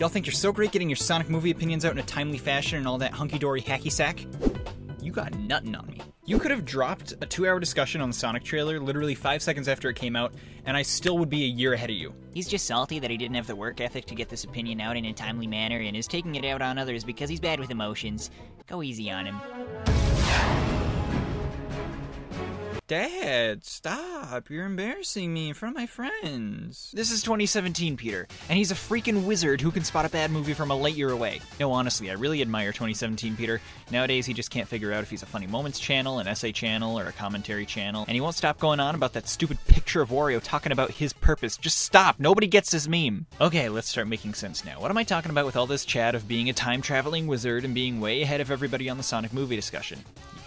Y'all think you're so great getting your Sonic movie opinions out in a timely fashion and all that hunky dory hacky sack? You got nothing on me. You could have dropped a two hour discussion on the Sonic trailer literally five seconds after it came out, and I still would be a year ahead of you. He's just salty that he didn't have the work ethic to get this opinion out in a timely manner and is taking it out on others because he's bad with emotions. Go easy on him. Dad, stop. You're embarrassing me in front of my friends. This is 2017, Peter, and he's a freaking wizard who can spot a bad movie from a light year away. No, honestly, I really admire 2017 Peter. Nowadays, he just can't figure out if he's a Funny Moments channel, an essay channel, or a commentary channel, and he won't stop going on about that stupid picture of Wario talking about his purpose. Just stop. Nobody gets this meme. Okay, let's start making sense now. What am I talking about with all this chat of being a time traveling wizard and being way ahead of everybody on the Sonic movie discussion?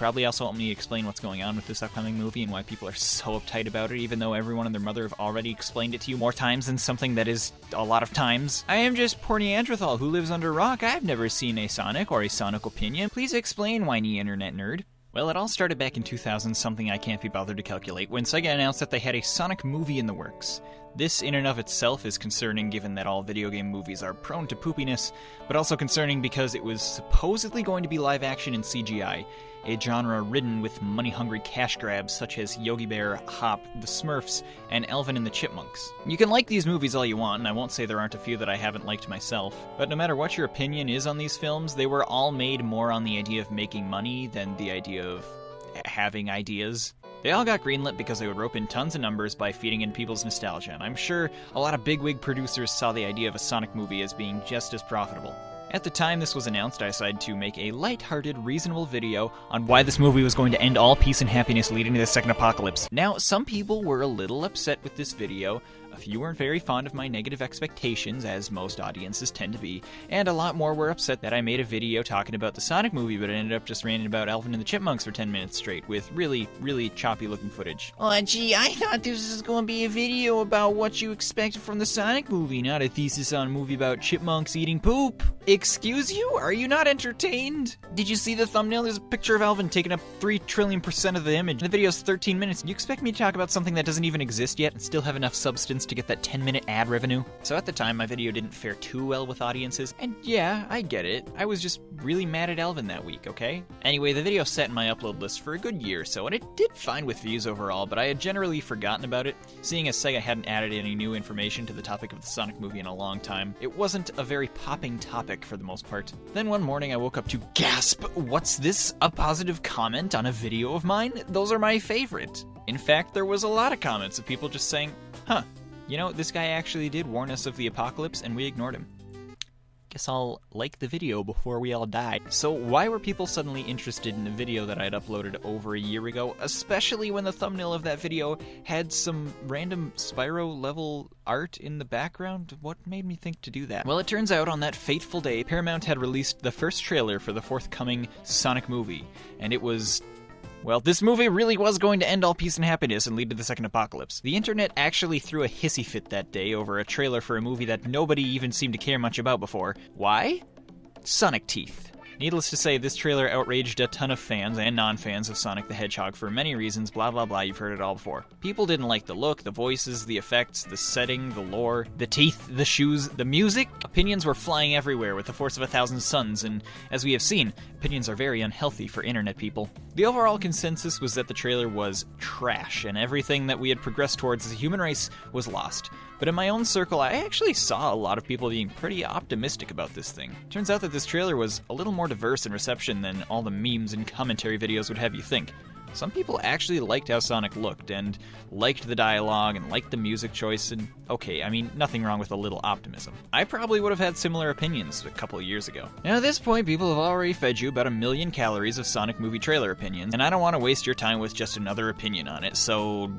Probably also want me explain what's going on with this upcoming movie and why people are so uptight about it, even though everyone and their mother have already explained it to you more times than something that is a lot of times. I am just poor Neanderthal who lives under rock. I have never seen a Sonic or a Sonic opinion. Please explain, whiny internet nerd. Well, it all started back in 2000, something I can't be bothered to calculate, when Sega announced that they had a Sonic movie in the works. This, in and of itself, is concerning given that all video game movies are prone to poopiness, but also concerning because it was supposedly going to be live action and CGI, a genre ridden with money hungry cash grabs such as Yogi Bear, Hop, The Smurfs, and Alvin and the Chipmunks. You can like these movies all you want, and I won't say there aren't a few that I haven't liked myself, but no matter what your opinion is on these films, they were all made more on the idea of making money than the idea of having ideas. They all got greenlit because they would rope in tons of numbers by feeding in people's nostalgia, and I'm sure a lot of bigwig producers saw the idea of a Sonic movie as being just as profitable. At the time this was announced, I decided to make a light-hearted, reasonable video on why this movie was going to end all peace and happiness leading to the second apocalypse. Now, some people were a little upset with this video, a few weren't very fond of my negative expectations, as most audiences tend to be, and a lot more were upset that I made a video talking about the Sonic movie, but it ended up just ranting about Alvin and the Chipmunks for 10 minutes straight, with really, really choppy looking footage. Oh, gee, I thought this was going to be a video about what you expected from the Sonic movie, not a thesis on a movie about chipmunks eating poop. Excuse you? Are you not entertained? Did you see the thumbnail? There's a picture of Alvin taking up 3 trillion percent of the image. The video's 13 minutes. You expect me to talk about something that doesn't even exist yet and still have enough substance to get that 10 minute ad revenue? So at the time, my video didn't fare too well with audiences, and yeah, I get it. I was just really mad at Alvin that week, okay? Anyway, the video sat in my upload list for a good year or so, and it did fine with views overall, but I had generally forgotten about it, seeing as Sega hadn't added any new information to the topic of the Sonic movie in a long time. It wasn't a very popping topic for the most part. Then one morning I woke up to gasp, what's this? A positive comment on a video of mine? Those are my favorite. In fact, there was a lot of comments of people just saying, huh, you know, this guy actually did warn us of the apocalypse and we ignored him. Guess I'll like the video before we all die. So, why were people suddenly interested in a video that I'd uploaded over a year ago, especially when the thumbnail of that video had some random Spyro level art in the background? What made me think to do that? Well, it turns out on that fateful day, Paramount had released the first trailer for the forthcoming Sonic movie, and it was well, this movie really was going to end all peace and happiness and lead to the second apocalypse. The internet actually threw a hissy fit that day over a trailer for a movie that nobody even seemed to care much about before. Why? Sonic Teeth. Needless to say, this trailer outraged a ton of fans and non fans of Sonic the Hedgehog for many reasons, blah blah blah, you've heard it all before. People didn't like the look, the voices, the effects, the setting, the lore, the teeth, the shoes, the music. Opinions were flying everywhere with the force of a thousand suns, and as we have seen, opinions are very unhealthy for internet people. The overall consensus was that the trailer was trash, and everything that we had progressed towards as a human race was lost. But in my own circle, I actually saw a lot of people being pretty optimistic about this thing. Turns out that this trailer was a little more diverse in reception than all the memes and commentary videos would have you think. Some people actually liked how Sonic looked, and liked the dialogue, and liked the music choice, and okay, I mean, nothing wrong with a little optimism. I probably would have had similar opinions a couple years ago. Now, at this point, people have already fed you about a million calories of Sonic movie trailer opinions, and I don't want to waste your time with just another opinion on it, so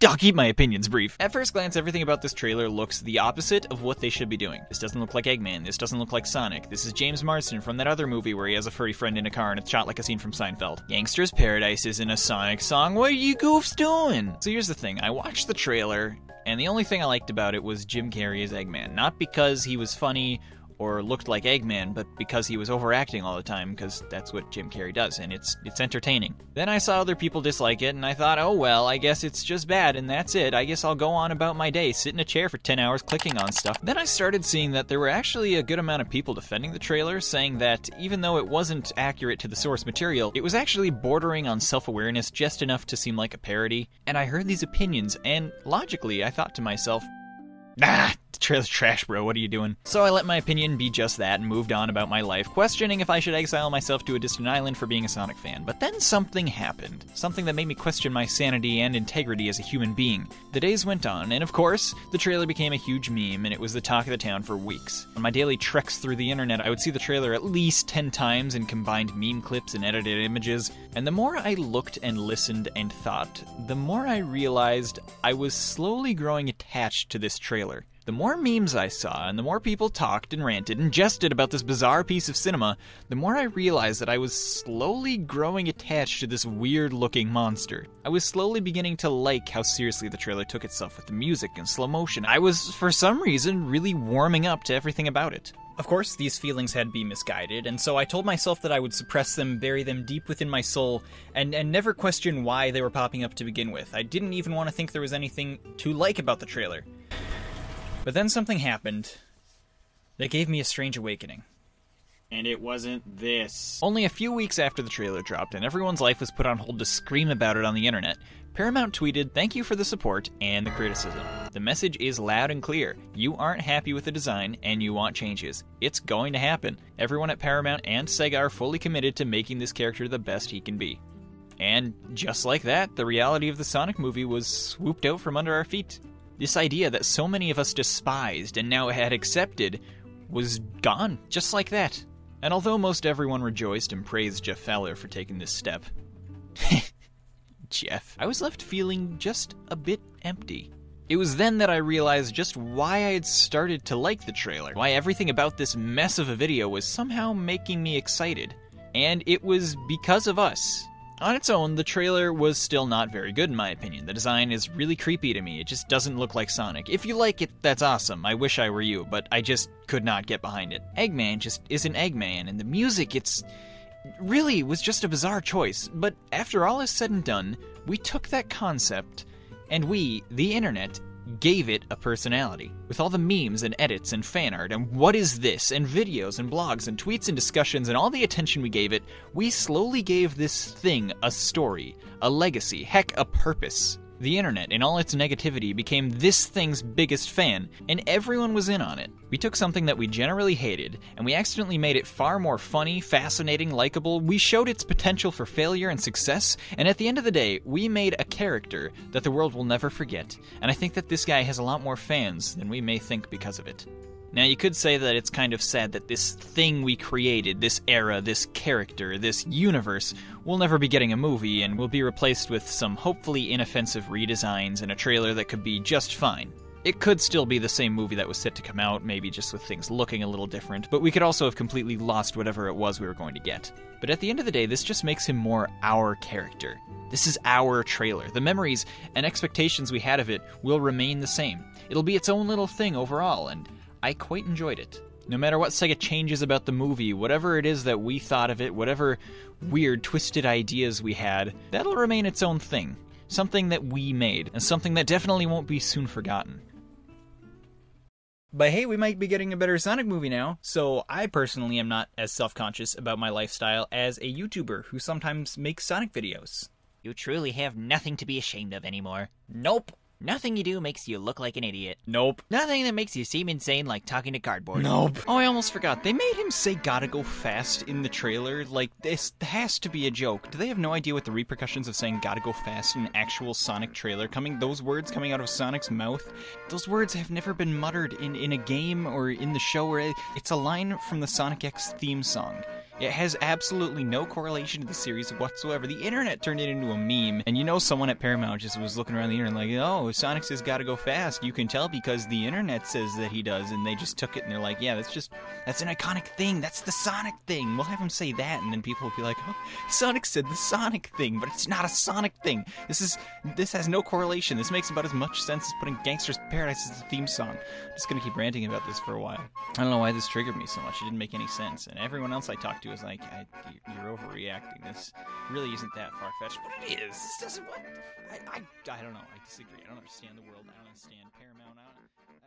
I'll keep my opinions brief. At first glance, everything about this trailer looks the opposite of what they should be doing. This doesn't look like Eggman. This doesn't look like Sonic. This is James Marsden from that other movie where he has a furry friend in a car and it's shot like a scene from Seinfeld. Gangster's Paradise isn't a Sonic song. What are you goofs doing? So here's the thing. I watched the trailer, and the only thing I liked about it was Jim Carrey as Eggman. Not because he was funny or looked like Eggman, but because he was overacting all the time, because that's what Jim Carrey does, and it's it's entertaining. Then I saw other people dislike it, and I thought, oh well, I guess it's just bad, and that's it. I guess I'll go on about my day, sit in a chair for 10 hours clicking on stuff. Then I started seeing that there were actually a good amount of people defending the trailer, saying that even though it wasn't accurate to the source material, it was actually bordering on self awareness just enough to seem like a parody. And I heard these opinions, and logically, I thought to myself, Ah, the trailer's trash, bro. What are you doing? So I let my opinion be just that and moved on about my life, questioning if I should exile myself to a distant island for being a Sonic fan. But then something happened. Something that made me question my sanity and integrity as a human being. The days went on, and of course, the trailer became a huge meme, and it was the talk of the town for weeks. On my daily treks through the internet, I would see the trailer at least 10 times in combined meme clips and edited images. And the more I looked and listened and thought, the more I realized I was slowly growing attached to this trailer. The more memes I saw, and the more people talked and ranted and jested about this bizarre piece of cinema, the more I realized that I was slowly growing attached to this weird looking monster. I was slowly beginning to like how seriously the trailer took itself with the music and slow motion. I was, for some reason, really warming up to everything about it. Of course, these feelings had been misguided, and so I told myself that I would suppress them, bury them deep within my soul, and, and never question why they were popping up to begin with. I didn't even want to think there was anything to like about the trailer. But then something happened that gave me a strange awakening. And it wasn't this. Only a few weeks after the trailer dropped and everyone's life was put on hold to scream about it on the internet, Paramount tweeted, Thank you for the support and the criticism. The message is loud and clear. You aren't happy with the design and you want changes. It's going to happen. Everyone at Paramount and Sega are fully committed to making this character the best he can be. And just like that, the reality of the Sonic movie was swooped out from under our feet. This idea that so many of us despised and now had accepted was gone, just like that. And although most everyone rejoiced and praised Jeff Fowler for taking this step, Jeff, I was left feeling just a bit empty. It was then that I realized just why I had started to like the trailer, why everything about this mess of a video was somehow making me excited. And it was because of us. On its own, the trailer was still not very good in my opinion. The design is really creepy to me. It just doesn't look like Sonic. If you like it, that's awesome. I wish I were you, but I just could not get behind it. Eggman just isn't Eggman, and the music, it's really was just a bizarre choice. But after all is said and done, we took that concept and we, the internet, gave it a personality. With all the memes and edits and fan art and what is this and videos and blogs and tweets and discussions and all the attention we gave it, we slowly gave this thing a story, a legacy, heck, a purpose. The internet, in all its negativity, became this thing's biggest fan, and everyone was in on it. We took something that we generally hated, and we accidentally made it far more funny, fascinating, likable. We showed its potential for failure and success, and at the end of the day, we made a character that the world will never forget. And I think that this guy has a lot more fans than we may think because of it. Now, you could say that it's kind of sad that this thing we created, this era, this character, this universe, will never be getting a movie and will be replaced with some hopefully inoffensive redesigns and a trailer that could be just fine. It could still be the same movie that was set to come out, maybe just with things looking a little different, but we could also have completely lost whatever it was we were going to get. But at the end of the day, this just makes him more our character. This is our trailer. The memories and expectations we had of it will remain the same. It'll be its own little thing overall, and I quite enjoyed it. No matter what Sega changes about the movie, whatever it is that we thought of it, whatever weird, twisted ideas we had, that'll remain its own thing. Something that we made, and something that definitely won't be soon forgotten. But hey, we might be getting a better Sonic movie now, so I personally am not as self conscious about my lifestyle as a YouTuber who sometimes makes Sonic videos. You truly have nothing to be ashamed of anymore. Nope. Nothing you do makes you look like an idiot. Nope. Nothing that makes you seem insane like talking to cardboard. Nope. Oh, I almost forgot. They made him say gotta go fast in the trailer. Like, this has to be a joke. Do they have no idea what the repercussions of saying gotta go fast in an actual Sonic trailer? Coming, those words coming out of Sonic's mouth, those words have never been muttered in, in a game or in the show, or it's a line from the Sonic X theme song. It has absolutely no correlation to the series whatsoever. The internet turned it into a meme, and you know someone at Paramount just was looking around the internet like, oh, Sonic's gotta go fast. You can tell because the internet says that he does, and they just took it and they're like, yeah, that's just, that's an iconic thing. That's the Sonic thing. We'll have him say that, and then people will be like, oh, Sonic said the Sonic thing, but it's not a Sonic thing. This is, this has no correlation. This makes about as much sense as putting Gangster's Paradise as a theme song. I'm just gonna keep ranting about this for a while. I don't know why this triggered me so much. It didn't make any sense, and everyone else I talked to was like, "You're overreacting. This really isn't that far fetched." But it is. This doesn't. What? I, I, I don't know. I disagree. I don't understand the world. I don't understand Paramount. I don't, I,